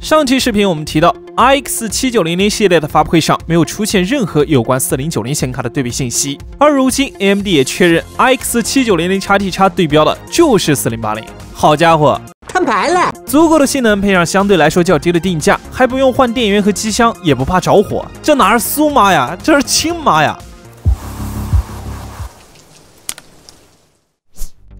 上期视频我们提到，iX 七九零零系列的发布会上没有出现任何有关四零九零显卡的对比信息，而如今 AMD 也确认 iX 七九零零 XTX 对标的就是四零八零。好家伙，摊牌了！足够的性能配上相对来说较低的定价，还不用换电源和机箱，也不怕着火，这哪是苏妈呀，这是亲妈呀！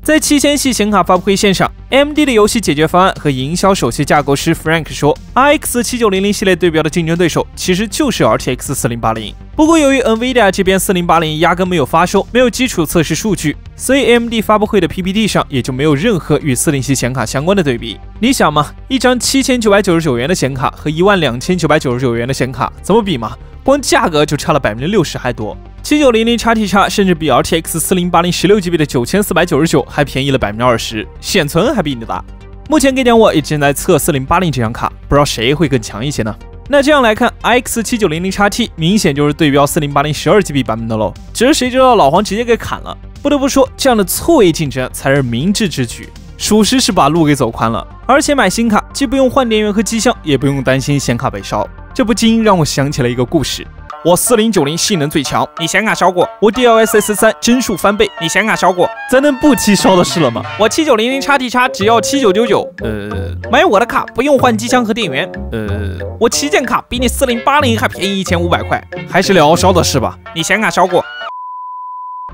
在七千系显卡发布会现场，AMD 的游戏解决方案和营销首席架构师 Frank 说，RX 七九零零系列对标的竞争对手其实就是 RTX 四零八零。不过由于 NVIDIA 这边四零八零压根没有发售，没有基础测试数据，所以 AMD 发布会的 PPT 上也就没有任何与四零系显卡相关的对比。你想嘛，一张七千九百九十九元的显卡和一万两千九百九十九元的显卡怎么比嘛？光价格就差了百分之六十还多。七九零零 XT-X 甚至比 RTX 四零八零十六 GB 的九千四百九十九还便宜了百分之二十，显存还比你大。目前给讲我也正在测四零八零这张卡，不知道谁会更强一些呢？那这样来看，X 七九零零 XT 明显就是对标四零八零十二 GB 版本的喽。只是谁知道老黄直接给砍了。不得不说，这样的错位竞争才是明智之举，属实是把路给走宽了。而且买新卡既不用换电源和机箱，也不用担心显卡被烧，这不禁让我想起了一个故事。我四零九零性能最强，你显卡烧过；我 DLSS 三帧数翻倍，你显卡烧过。咱能不气烧的事了吗？我七九零零 XT-X 只要七九九九，呃，买我的卡不用换机箱和电源，呃，我旗舰卡比你四零八零还便宜一千五百块，还是聊烧的事吧？你显卡烧过。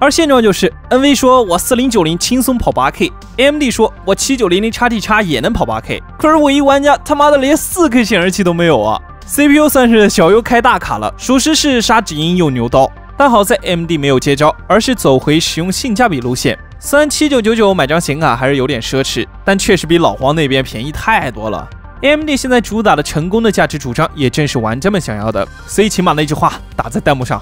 而现状就是，NV 说我四零九零轻松跑八 K，AMD 说我七九零零 XT-X 也能跑八 K，可是我一玩家他妈的连四 K 显示器都没有啊！CPU 算是小优开大卡了，属实是杀只鹰又牛刀。但好在 AMD 没有接招，而是走回使用性价比路线。虽然七九九九买张显卡还是有点奢侈，但确实比老黄那边便宜太多了。AMD 现在主打的成功的价值主张，也正是玩家们想要的。所以请把那句话打在弹幕上。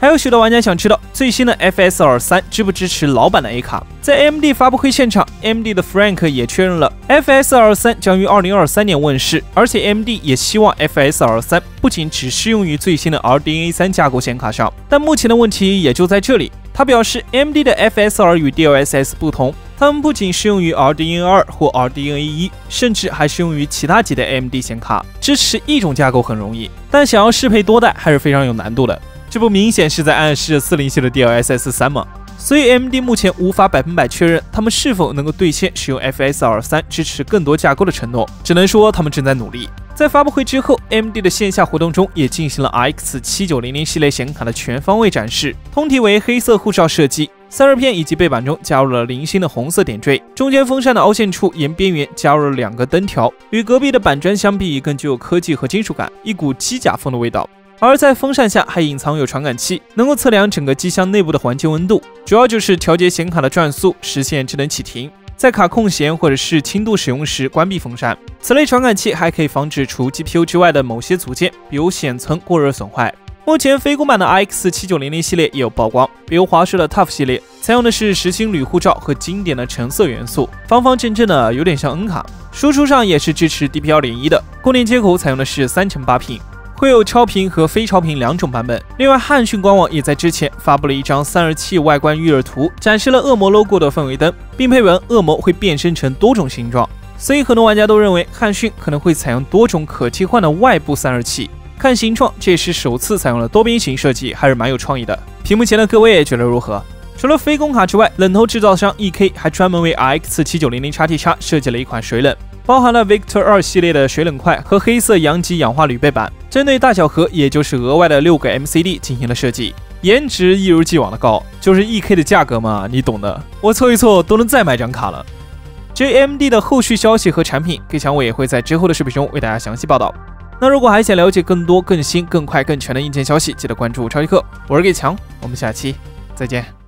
还有许多玩家想知道最新的 FSR 三支不支持老版的 A 卡。在 AMD 发布会现场，AMD 的 Frank 也确认了 FSR 三将于二零二三年问世，而且 AMD 也希望 FSR 三不仅只适用于最新的 RDNA 三架构显卡上。但目前的问题也就在这里，他表示 AMD 的 FSR 与 DLSS 不同，它们不仅适用于 RDNA 二或 RDNA 一，甚至还适用于其他级的 AMD 显卡。支持一种架构很容易，但想要适配多代还是非常有难度的。这不明显是在暗示四零系的 DLSS 三吗？所以 AMD 目前无法百分百确认他们是否能够兑现使用 FSR 三支持更多架构的承诺，只能说他们正在努力。在发布会之后，AMD 的线下活动中也进行了 RX 七九零零系列显卡的全方位展示，通体为黑色护罩设计，散热片以及背板中加入了零星的红色点缀，中间风扇的凹陷处沿边缘加入了两个灯条，与隔壁的板砖相比更具有科技和金属感，一股机甲风的味道。而在风扇下还隐藏有传感器，能够测量整个机箱内部的环境温度，主要就是调节显卡的转速，实现智能启停。在卡空闲或者是轻度使用时关闭风扇。此类传感器还可以防止除 GPU 之外的某些组件，比如显存过热损坏。目前非公版的 RX 七九零零系列也有曝光，比如华硕的 TUF 系列，采用的是实心铝护罩和经典的橙色元素，方方正正的，有点像 N 卡。输出上也是支持 DP 二点一的，供电接口采用的是三乘八 pin。会有超频和非超频两种版本。另外，汉讯官网也在之前发布了一张散热器外观预热图，展示了恶魔 logo 的氛围灯，并配文“恶魔会变身成多种形状”。所以，很多玩家都认为汉讯可能会采用多种可替换的外部散热器。看形状，这也是首次采用了多边形设计，还是蛮有创意的。屏幕前的各位也觉得如何？除了非公卡之外，冷头制造商 E.K 还专门为 RX 七九零零 XT-X 设计了一款水冷。包含了 Victor 二系列的水冷块和黑色阳极氧化铝背板，针对大小核，也就是额外的六个 MCD 进行了设计，颜值一如既往的高，就是 E K 的价格嘛，你懂的。我凑一凑都能再买张卡了。JMD 的后续消息和产品，给强我也会在之后的视频中为大家详细报道。那如果还想了解更多、更新、更快、更全的硬件消息，记得关注超级课，我是给强，我们下期再见。